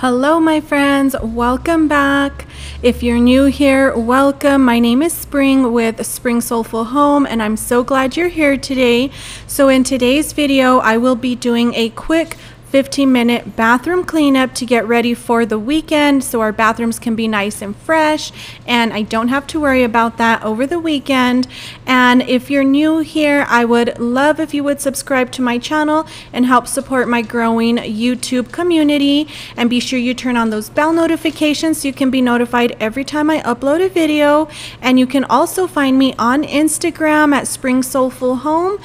Hello, my friends. Welcome back. If you're new here, welcome. My name is Spring with Spring Soulful Home, and I'm so glad you're here today. So, in today's video, I will be doing a quick 15 minute bathroom cleanup to get ready for the weekend so our bathrooms can be nice and fresh and I don't have to worry about that over the weekend. And if you're new here, I would love if you would subscribe to my channel and help support my growing YouTube community. And be sure you turn on those bell notifications so you can be notified every time I upload a video. And you can also find me on Instagram at Spring Soulful Home.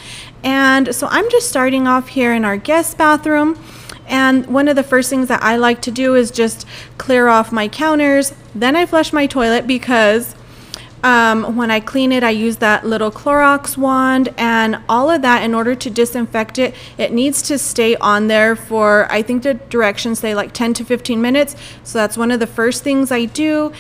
And so I'm just starting off here in our guest bathroom. And one of the first things that I like to do is just clear off my counters. Then I flush my toilet because um, when I clean it, I use that little Clorox wand and all of that in order to disinfect it. It needs to stay on there for, I think the directions say like 10 to 15 minutes. So that's one of the first things I do.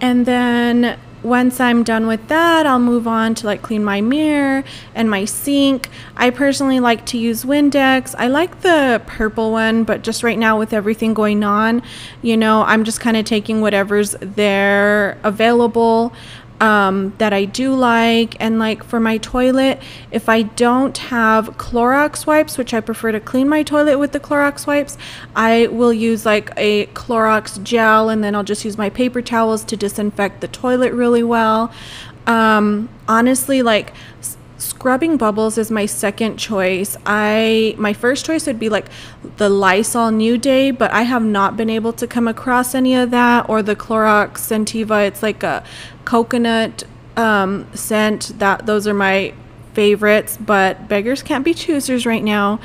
And then once I'm done with that, I'll move on to like clean my mirror and my sink. I personally like to use Windex. I like the purple one, but just right now with everything going on, you know, I'm just kind of taking whatever's there available um, that I do like. And like for my toilet, if I don't have Clorox wipes, which I prefer to clean my toilet with the Clorox wipes, I will use like a Clorox gel and then I'll just use my paper towels to disinfect the toilet really well. Um, honestly, like scrubbing bubbles is my second choice. I my first choice would be like the Lysol New Day, but I have not been able to come across any of that or the Clorox Scentiva. It's like a coconut um, scent. That those are my favorites, but beggars can't be choosers right now.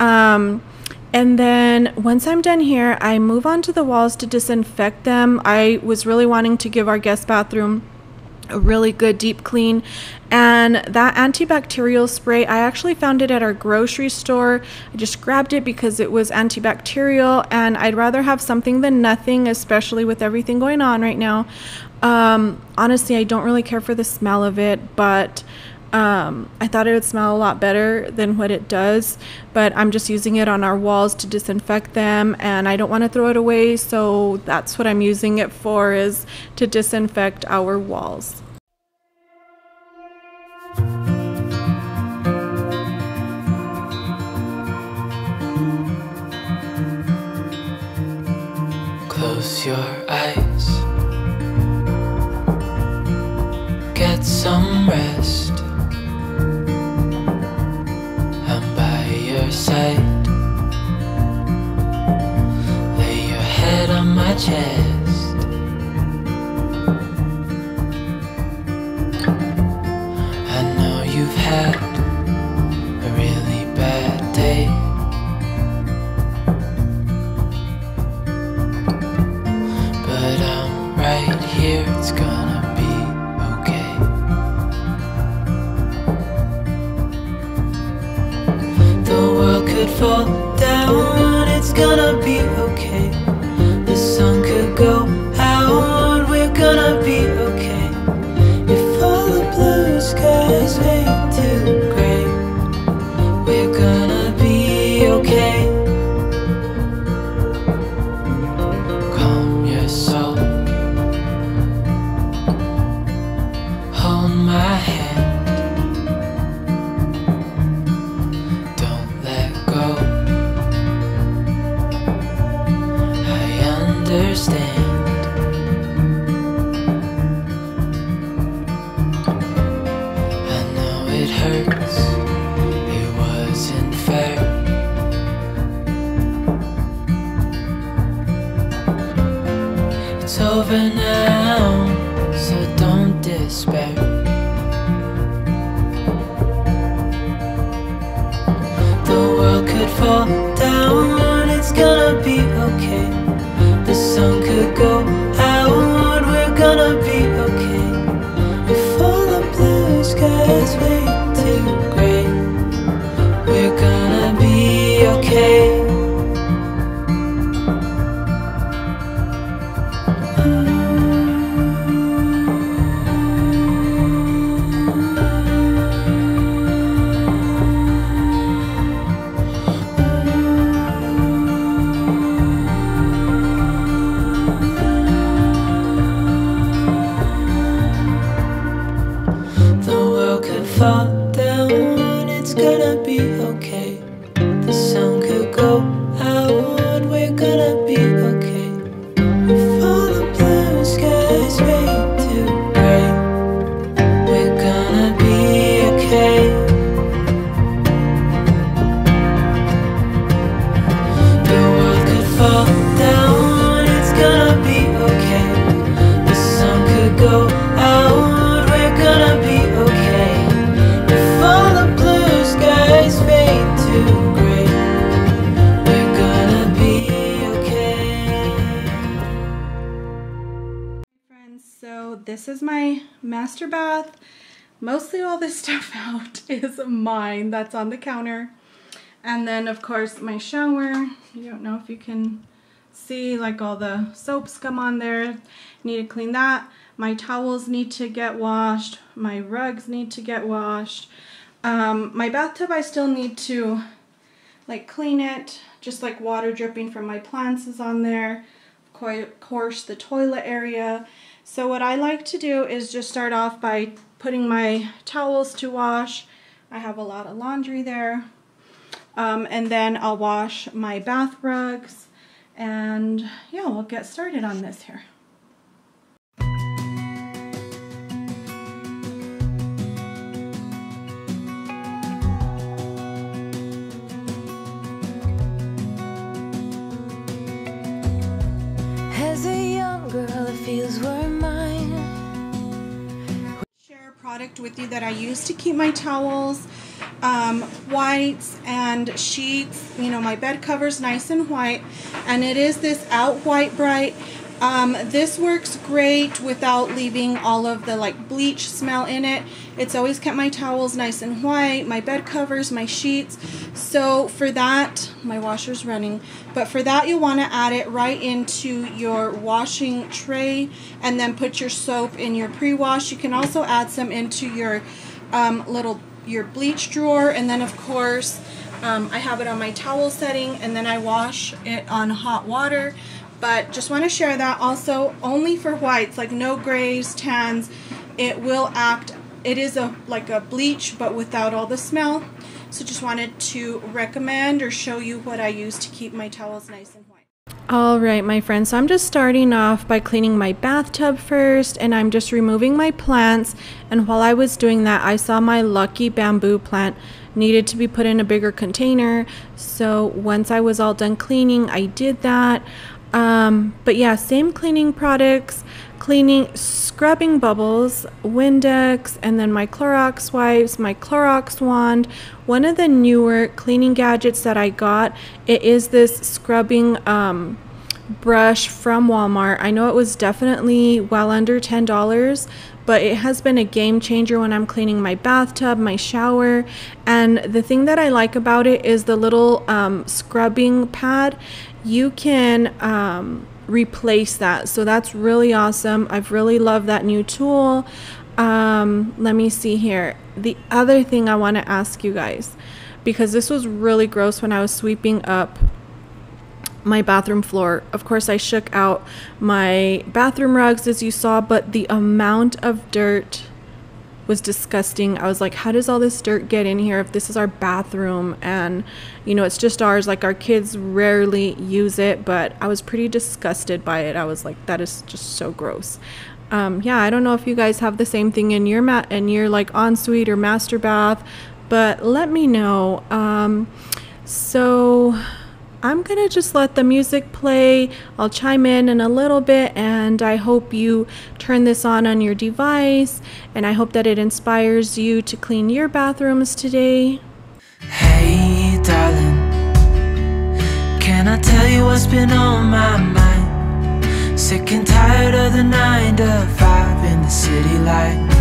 Um, and then once I'm done here, I move on to the walls to disinfect them. I was really wanting to give our guest bathroom a really good deep clean. And that antibacterial spray i actually found it at our grocery store. I just grabbed it because it was antibacterial and i'd rather have something than nothing especially with everything going on right now. Um, honestly i don't really care for the smell of it but um, I thought it would smell a lot better than what it does, but I'm just using it on our walls to disinfect them and I don't want to throw it away, so that's what I'm using it for is to disinfect our walls. Close your eyes. Get some right here, it's gonna be okay. The world could fall down, it's gonna be over now, so don't despair. The world could fall down, it's gonna be okay. The sun could go this is my master bath. Mostly all this stuff out is mine that's on the counter. And then of course my shower. You don't know if you can see like all the soaps come on there. Need to clean that. My towels need to get washed. My rugs need to get washed. Um, my bathtub I still need to like clean it. Just like water dripping from my plants is on there. Of course the toilet area so what I like to do is just start off by putting my towels to wash. I have a lot of laundry there. Um, and then I'll wash my bath rugs and yeah we'll get started on this here product with you that I use to keep my towels um, whites and sheets. You know, my bed covers nice and white, and it is this Out White Brite. Um, this works great without leaving all of the like bleach smell in it. It's always kept my towels nice and white, my bed covers, my sheets. So for that, my washer's running, but for that you'll want to add it right into your washing tray and then put your soap in your pre-wash. You can also add some into your um, little your bleach drawer and then of course um, I have it on my towel setting and then I wash it on hot water but just want to share that also only for whites like no grays tans it will act it is a like a bleach but without all the smell so just wanted to recommend or show you what I use to keep my towels nice and white all right, my friends, so I'm just starting off by cleaning my bathtub first and I'm just removing my plants. And while I was doing that, I saw my lucky bamboo plant needed to be put in a bigger container. So once I was all done cleaning, I did that. Um, but yeah, same cleaning products, cleaning, scrubbing bubbles, Windex, and then my Clorox wipes, my Clorox wand. One of the newer cleaning gadgets that I got, it is this scrubbing um, brush from Walmart. I know it was definitely well under $10, but it has been a game changer when I'm cleaning my bathtub, my shower. And the thing that I like about it is the little um, scrubbing pad. You can um, replace that. So that's really awesome. I've really loved that new tool. Um, let me see here. The other thing I want to ask you guys, because this was really gross when I was sweeping up my bathroom floor. Of course, I shook out my bathroom rugs as you saw, but the amount of dirt was disgusting. I was like, how does all this dirt get in here if this is our bathroom and you know, it's just ours like our kids rarely use it, but I was pretty disgusted by it. I was like that is just so gross. Um, yeah, I don't know if you guys have the same thing in your mat in your like ensuite or master bath, but let me know. Um, so I'm gonna just let the music play. I'll chime in in a little bit, and I hope you turn this on on your device, and I hope that it inspires you to clean your bathrooms today. Hey, darling, can I tell you what's been on my mind? Sick and tired of the nine to five in the city life.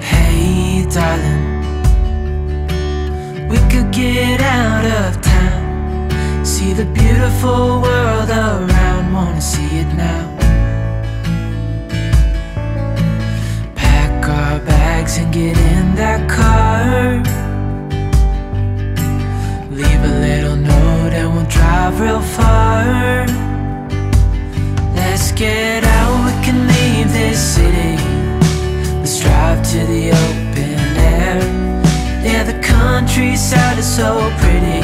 Hey, darling, could get out of town, see the beautiful world around, wanna see it now. Pack our bags and get in that car. Leave a little note and we'll drive real far. Let's get out, we can leave this city. Let's Drive to the countryside is so pretty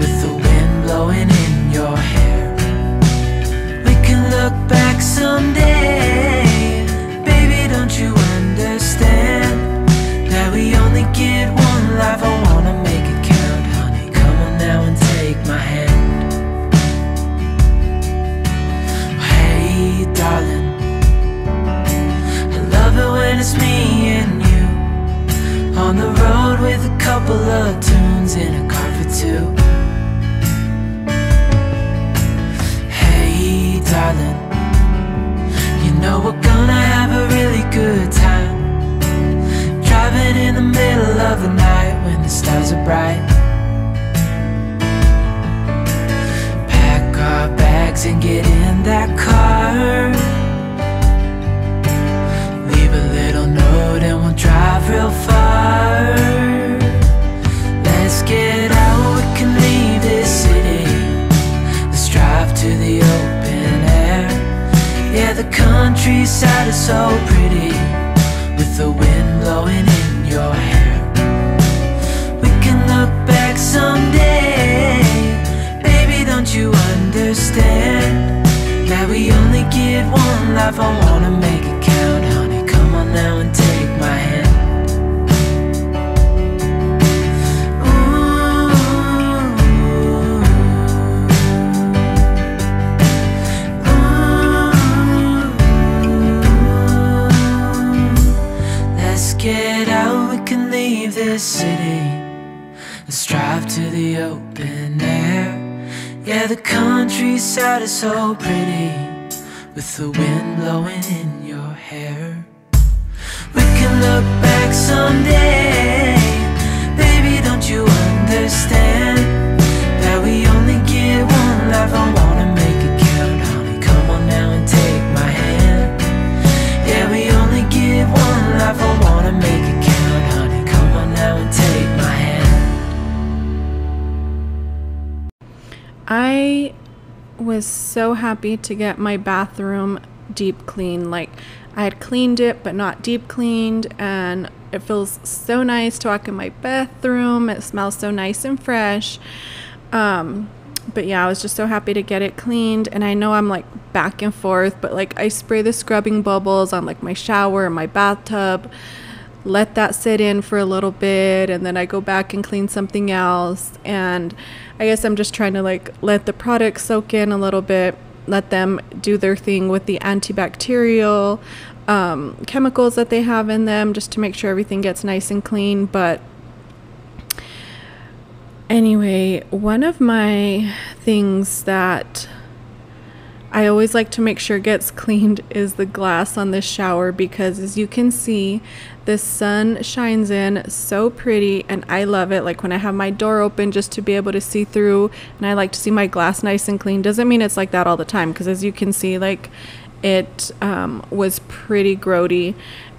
with the wind blowing in your hair. We can look back someday, so pretty with the wind blowing in your hair. Was so happy to get my bathroom deep clean. Like, I had cleaned it, but not deep cleaned, and it feels so nice to walk in my bathroom. It smells so nice and fresh. Um, but yeah, I was just so happy to get it cleaned. And I know I'm like back and forth, but like I spray the scrubbing bubbles on like my shower and my bathtub let that sit in for a little bit and then I go back and clean something else and I guess I'm just trying to like let the products soak in a little bit let them do their thing with the antibacterial um, chemicals that they have in them just to make sure everything gets nice and clean but anyway one of my things that I always like to make sure gets cleaned is the glass on this shower because as you can see the sun shines in so pretty and I love it like when I have my door open just to be able to see through and I like to see my glass nice and clean doesn't mean it's like that all the time because as you can see like it um, was pretty grody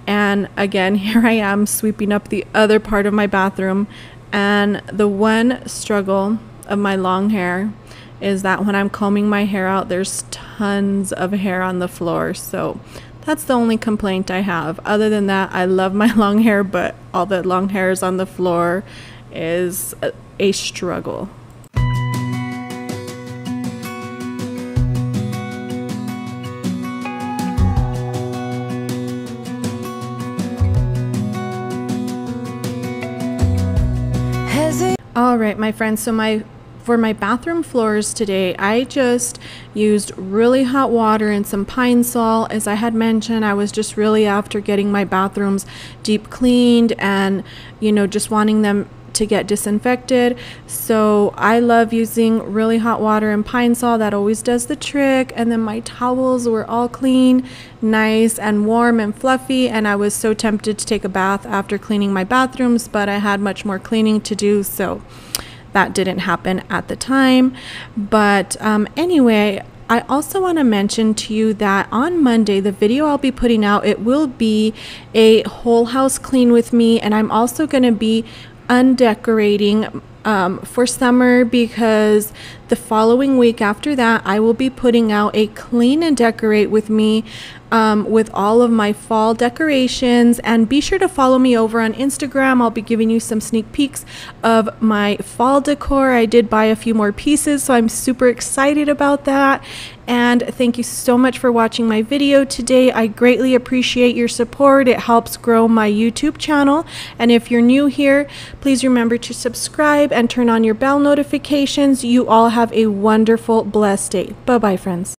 and again here I am sweeping up the other part of my bathroom and the one struggle of my long hair is that when I'm combing my hair out, there's tons of hair on the floor. So that's the only complaint I have. Other than that, I love my long hair, but all the long hairs on the floor is a, a struggle. All right, my friends. So my for my bathroom floors today, I just used really hot water and some Pine-Sol. As I had mentioned, I was just really after getting my bathrooms deep cleaned and, you know, just wanting them to get disinfected. So I love using really hot water and Pine-Sol. That always does the trick. And then my towels were all clean, nice and warm and fluffy. And I was so tempted to take a bath after cleaning my bathrooms, but I had much more cleaning to do. So that didn't happen at the time. But um, anyway, I also want to mention to you that on Monday, the video I'll be putting out, it will be a whole house clean with me. And I'm also going to be undecorating um, for summer because The following week after that, I will be putting out a clean and decorate with me um, with all of my fall decorations. And be sure to follow me over on Instagram. I'll be giving you some sneak peeks of my fall decor. I did buy a few more pieces, so I'm super excited about that. And thank you so much for watching my video today. I greatly appreciate your support. It helps grow my YouTube channel. And if you're new here, please remember to subscribe and turn on your bell notifications. You all have a wonderful, blessed day. Bye bye, friends.